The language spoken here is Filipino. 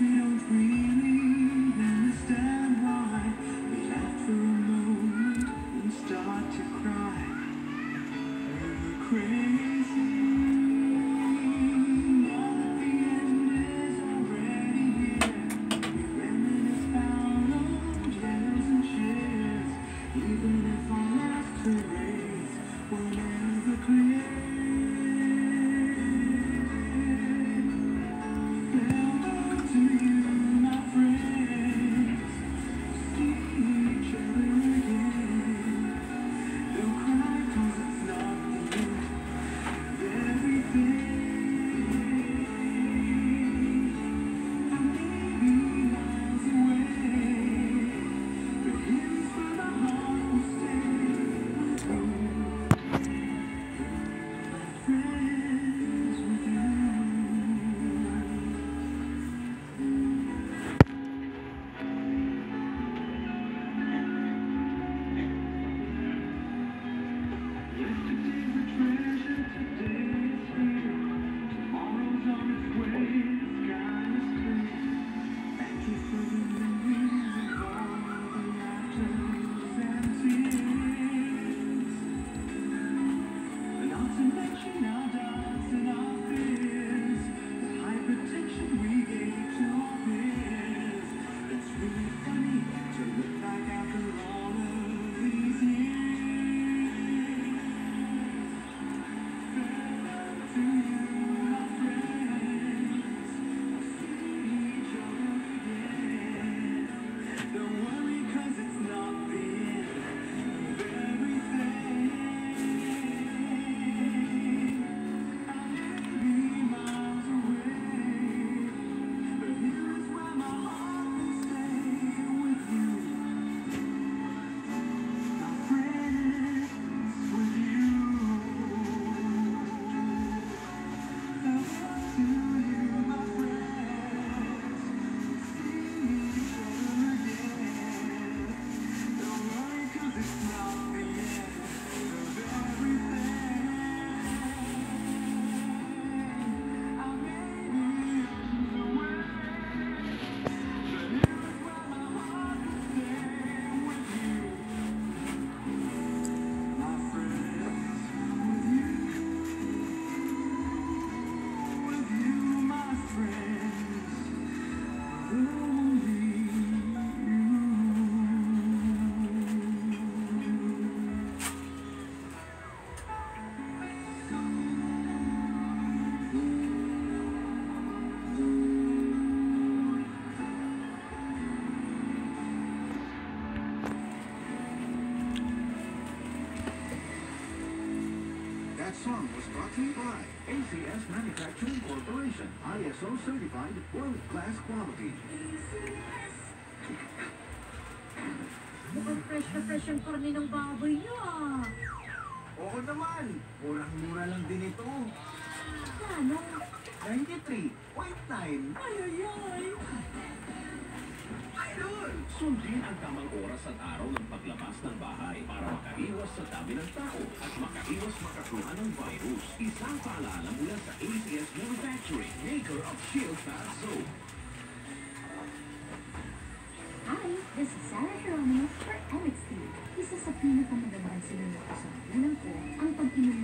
we don't breathe. That song was brought to you by ACS Manufacturing Corporation, ISO certified world-class quality. Mukhang fresh na fresh ang karne ng baboy niyo ah. Oo naman, murang-mura lang din ito. Ano? 93, white time. Ay, ay, ay. Sundin ang tamang oras at araw ng paglabas ng bahay para makaiwas sa dami ng tao at makaiwas makakuha ng virus. Isang paalaala mula sa ACS Manufacturing, maker of Shield Bath Soap. Hi, this is Sarah Geronimo for MXT. Isa sa pinakamagandang sinunod sa bulan ko ang pag-inom